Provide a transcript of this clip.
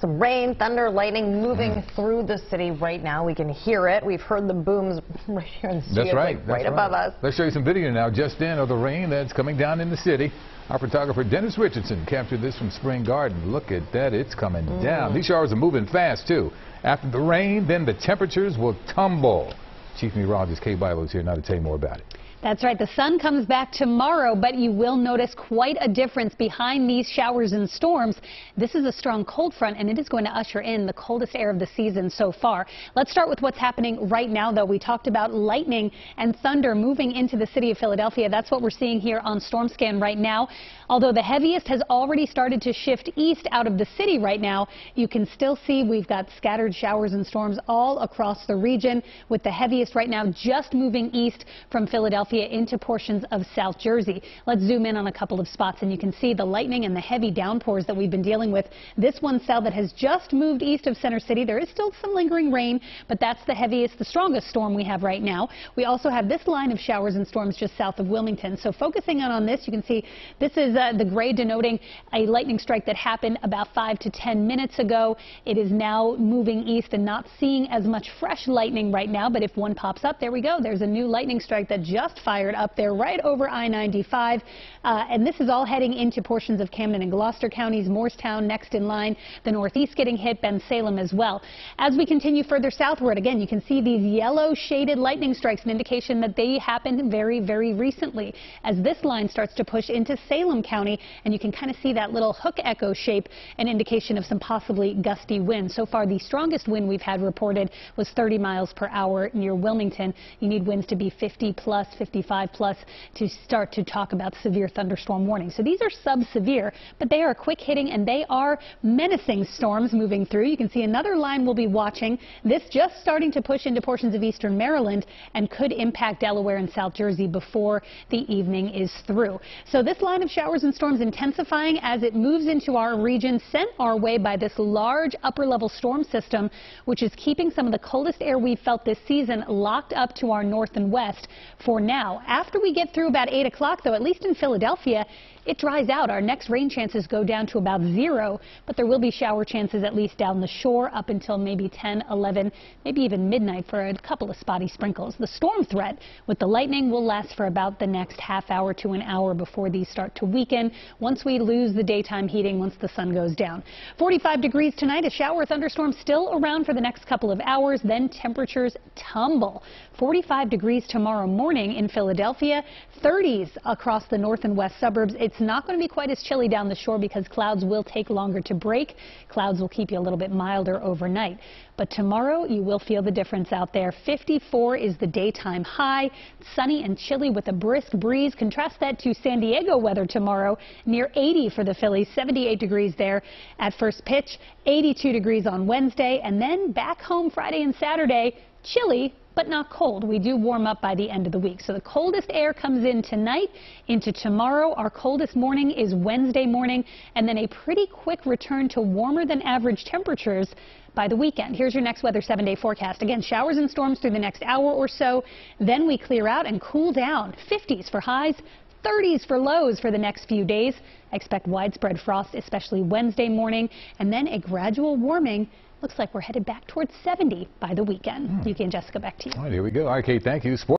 Some rain, thunder, lightning moving Mm. through the city right now. We can hear it. We've heard the booms right here in the studio, That's right. like that's right above us. Let's show you some video now just in of the rain that's coming down in the city. Our photographer Dennis Richardson captured this from Spring Garden. Look at that. It's coming Mm. down. These showers are moving fast, too. After the rain, then the temperatures will tumble. Chief Meteorologist Kate Bilo is here now to tell you more about it. That's right. The sun comes back tomorrow, but you will notice quite a difference behind these showers and storms. This is a strong cold front, and it is going to usher in the coldest air of the season so far. Let's start with what's happening right now, though. We talked about lightning and thunder moving into the city of Philadelphia. That's what we're seeing here on Storm Scan right now. Although the heaviest has already started to shift east out of the city right now, you can still see we've got scattered showers and storms all across the region, with the heaviest right now just moving east from Philadelphia into portions of South Jersey. Let's zoom in on a couple of spots and you can see the lightning and the heavy downpours that we've been dealing with. This one cell that has just moved east of Center City. There is still some lingering rain, but that's the heaviest, the strongest storm we have right now. We also have this line of showers and storms just south of Wilmington. So focusing on, on this, you can see this is uh, the gray denoting a lightning strike that happened about five to 10 minutes ago. It is now moving east and not seeing as much fresh lightning right now, but if one pops up, there we go. There's a new lightning strike that just fired up there right over I-95. Uh, and this is all heading into portions of Camden and Gloucester counties, Moorestown next in line, the Northeast getting hit, Bensalem as well. As we continue further southward, again, you can see these yellow shaded lightning strikes, an indication that they happened very, very recently. As this line starts to push into Salem County, and you can kind of see that little hook echo shape, an indication of some possibly gusty winds. So far, the strongest wind we've had reported was 30 miles per hour near Wilmington. You need winds to be 50 plus, 55 plus to start to talk about severe thunderstorm warnings. So these are sub-severe, but they are quick hitting and they are menacing storms moving through. You can see another line we'll be watching. This just starting to push into portions of eastern Maryland and could impact Delaware and South Jersey before the evening is through. So this line of showers and storms intensifying as it moves into our region, sent our way by this large upper level storm system, which is keeping some of the coldest air we've felt this season locked up to our north and west for now. After we get through about 8 o'clock, though, at least in Philadelphia, it dries out. Our next rain chances go down to about zero, but there will be shower chances at least down the shore up until maybe 10, 11, maybe even midnight for a couple of spotty sprinkles. The storm threat with the lightning will last for about the next half hour to an hour before these start to weaken once we lose the daytime heating once the sun goes down. 45 degrees tonight, a shower thunderstorm still around for the next couple of hours, then temperatures tumble. 45 degrees tomorrow morning in Philadelphia, 30s across the north and west suburbs. It's not going to be quite as chilly down the shore because clouds will take longer to break. Clouds will keep you a little bit milder overnight. But tomorrow you will feel the difference out there. 54 is the daytime high, sunny and chilly with a brisk breeze. Contrast that to San Diego weather tomorrow, near 80 for the Phillies, 78 degrees there at first pitch, 82 degrees on Wednesday, and then back home Friday and Saturday, chilly but not cold. We do warm up by the end of the week. So the coldest air comes in tonight into tomorrow. Our coldest morning is Wednesday morning, and then a pretty quick return to warmer than average temperatures by the weekend. Here's your next weather seven day forecast. Again, showers and storms through the next hour or so. Then we clear out and cool down. 50s for highs. 30s for lows for the next few days. Expect widespread frost, especially Wednesday morning, and then a gradual warming. Looks like we're headed back towards 70 by the weekend. Hmm. Yuki and Jessica, back to you. All right, here we go. All right, Kate, thank you. Sports